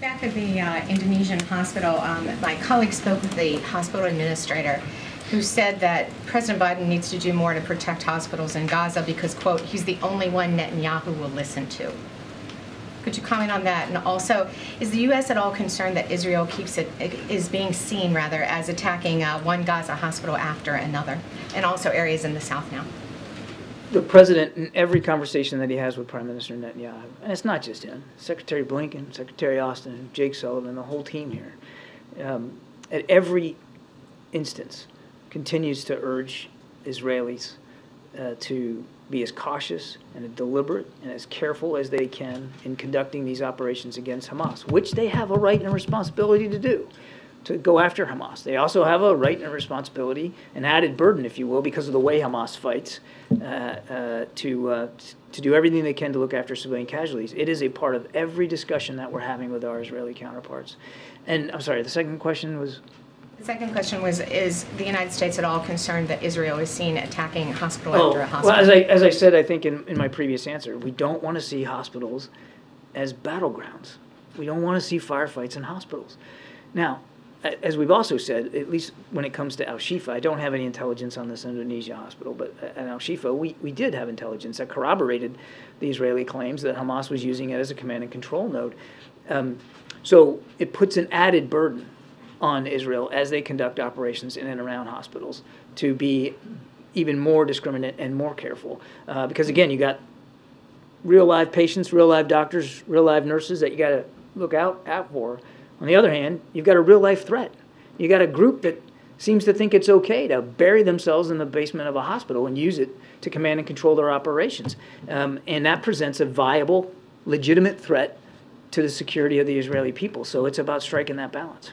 Back at the uh, Indonesian hospital, um, my colleague spoke with the hospital administrator who said that President Biden needs to do more to protect hospitals in Gaza because, quote, he's the only one Netanyahu will listen to. Could you comment on that? And also, is the U.S. at all concerned that Israel keeps it, is being seen, rather, as attacking uh, one Gaza hospital after another, and also areas in the south now? The president, in every conversation that he has with Prime Minister Netanyahu, and it's not just him, Secretary Blinken, Secretary Austin, Jake Sullivan, the whole team here, um, at every instance, continues to urge Israelis uh, to be as cautious and as deliberate and as careful as they can in conducting these operations against Hamas, which they have a right and a responsibility to do to go after Hamas. They also have a right and a responsibility, an added burden, if you will, because of the way Hamas fights, uh, uh, to uh, to do everything they can to look after civilian casualties. It is a part of every discussion that we're having with our Israeli counterparts. And I'm sorry, the second question was. The second question was: Is the United States at all concerned that Israel is seen attacking hospital Oh, after a hospital? well, as I as I said, I think in, in my previous answer, we don't want to see hospitals as battlegrounds. We don't want to see firefights in hospitals. Now, as we've also said, at least when it comes to Al Shifa, I don't have any intelligence on this Indonesia hospital, but at Al Shifa, we, we did have intelligence that corroborated the Israeli claims that Hamas was using it as a command and control node. Um, so it puts an added burden on Israel as they conduct operations in and around hospitals to be even more discriminate and more careful. Uh, because again, you got real live patients, real live doctors, real live nurses that you got to look out, out for. On the other hand, you've got a real life threat. You've got a group that seems to think it's okay to bury themselves in the basement of a hospital and use it to command and control their operations. Um, and that presents a viable, legitimate threat to the security of the Israeli people. So it's about striking that balance.